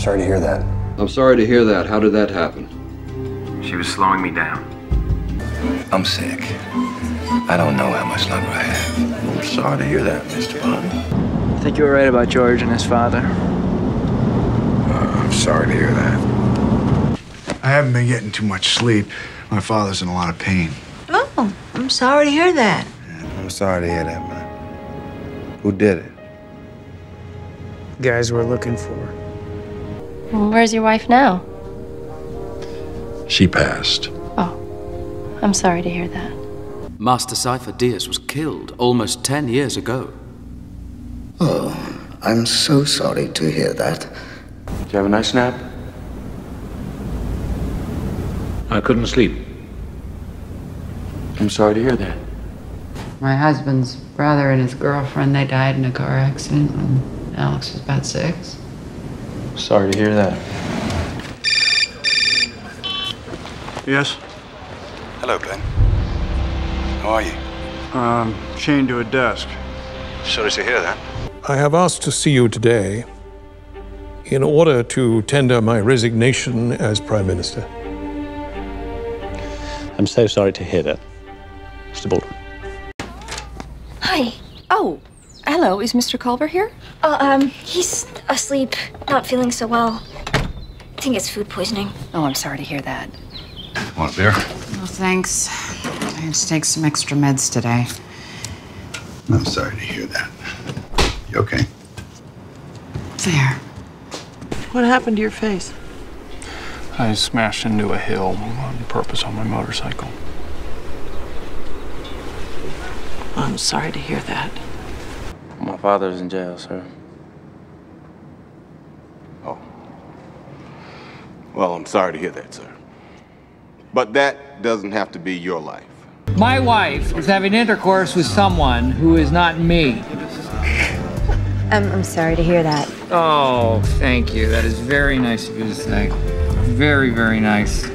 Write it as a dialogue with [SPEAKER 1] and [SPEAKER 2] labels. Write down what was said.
[SPEAKER 1] Sorry to hear that.
[SPEAKER 2] I'm sorry to hear that. How did that happen?
[SPEAKER 3] She was slowing me down.
[SPEAKER 4] I'm sick. I don't know how much longer I have. I'm sorry to hear that, Mr. Bond.
[SPEAKER 5] I think you were right about George and his father.
[SPEAKER 4] Uh, I'm sorry to hear that.
[SPEAKER 6] I haven't been getting too much sleep. My father's in a lot of pain.
[SPEAKER 7] Oh, I'm sorry to hear that.
[SPEAKER 4] I'm sorry to hear that, man. Who did it?
[SPEAKER 5] Guys we're looking for.
[SPEAKER 8] Where's your wife now?
[SPEAKER 2] She passed.
[SPEAKER 8] Oh, I'm sorry to hear that.
[SPEAKER 9] Master Sifo-Dyas was killed almost ten years ago.
[SPEAKER 10] Oh, I'm so sorry to hear that.
[SPEAKER 4] Did you have a nice nap?
[SPEAKER 3] I couldn't sleep.
[SPEAKER 4] I'm sorry to hear that.
[SPEAKER 11] My husband's brother and his girlfriend, they died in a car accident when Alex was about six.
[SPEAKER 4] Sorry to hear that.
[SPEAKER 6] Yes?
[SPEAKER 4] Hello, Ben. How are you?
[SPEAKER 6] Um, chained to a desk.
[SPEAKER 4] Sorry to hear that.
[SPEAKER 12] I have asked to see you today in order to tender my resignation as Prime Minister.
[SPEAKER 13] I'm so sorry to hear that, Mr. Baldwin.
[SPEAKER 14] Hi. Oh, hello. Is Mr. Culver here?
[SPEAKER 15] Uh, um, he's asleep, not feeling so well. I think it's food poisoning.
[SPEAKER 14] Oh, I'm sorry to hear that.
[SPEAKER 4] Want a beer?
[SPEAKER 11] Well, thanks. I had to take some extra meds today.
[SPEAKER 4] I'm sorry to hear that. You okay?
[SPEAKER 11] There.
[SPEAKER 7] What happened to your face?
[SPEAKER 16] I smashed into a hill on purpose on my motorcycle.
[SPEAKER 7] I'm sorry to hear that.
[SPEAKER 4] My father's in jail, sir.
[SPEAKER 17] Oh. Well, I'm sorry to hear that, sir. But that doesn't have to be your life.
[SPEAKER 18] My wife is having intercourse with someone who is not me.
[SPEAKER 15] I'm, I'm sorry to hear that.
[SPEAKER 18] Oh, thank you. That is very nice of you to say. Very, very nice.